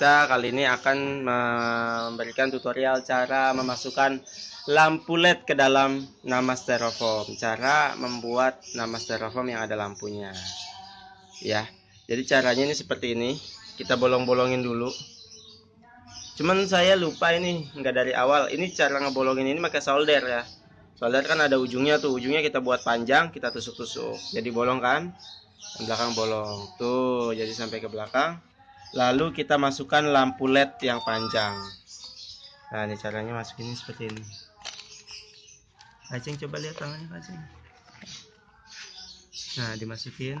kita kali ini akan memberikan tutorial cara memasukkan lampu LED ke dalam nama styrofoam. Cara membuat nama styrofoam yang ada lampunya. Ya. Jadi caranya ini seperti ini. Kita bolong-bolongin dulu. Cuman saya lupa ini nggak dari awal. Ini cara ngebolongin ini pakai solder ya. Solder kan ada ujungnya tuh. Ujungnya kita buat panjang, kita tusuk-tusuk. Jadi bolong kan? Belakang bolong. Tuh, jadi sampai ke belakang lalu kita masukkan lampu led yang panjang. Nah ini caranya masukin seperti ini. Aceng coba lihat tangannya Aceng nah dimasukin.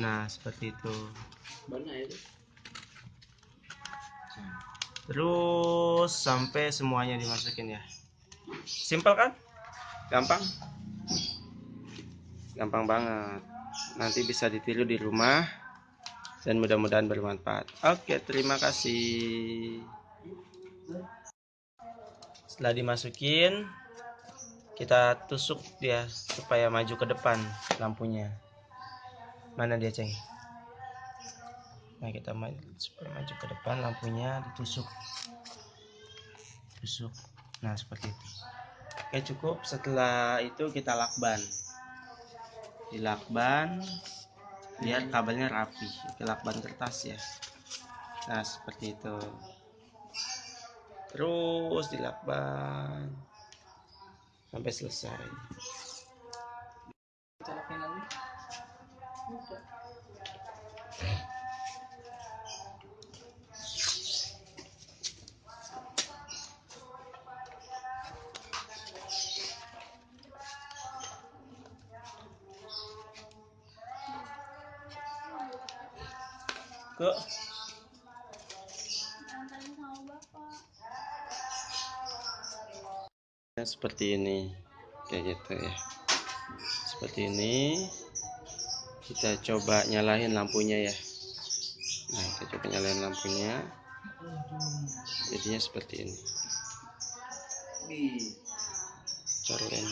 Nah seperti itu. Terus sampai semuanya dimasukin ya. Simpel kan? Gampang? Gampang banget. Nanti bisa ditiru di rumah dan mudah-mudahan bermanfaat. Oke, terima kasih. Setelah dimasukin, kita tusuk dia supaya maju ke depan lampunya. Mana dia, Ceng? Nah, kita maju supaya maju ke depan lampunya ditusuk. Tusuk. Nah, seperti itu. Oke, cukup. Setelah itu kita lakban. Dilakban biar kabelnya rapi lakban kertas ya. Nah seperti itu. Terus dilakban sampai selesai ke. Ya, seperti ini. Kayak gitu ya. Seperti ini. Kita coba nyalain lampunya ya. Nah kita coba nyalain lampunya. Jadinya seperti ini. Colorin